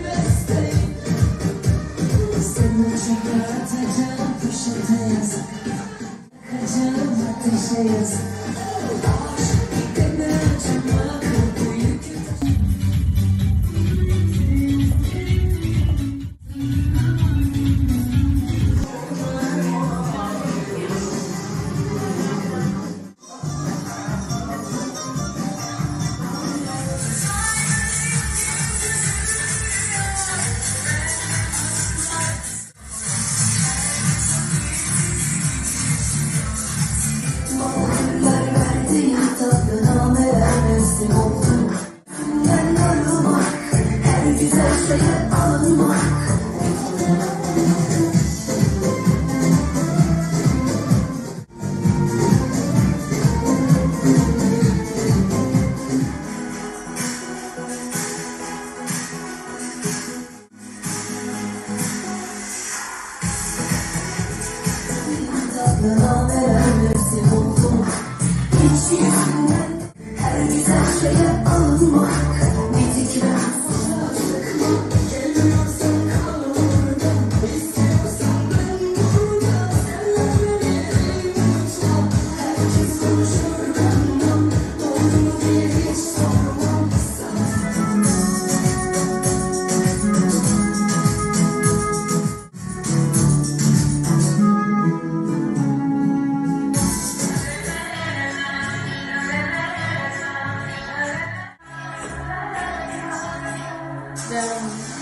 Yes. Meğer mevsim oldu Ben yorulmak, her güzel şeye alınmak Tadına meğer mevsim her güzel şeye alınmak Bir the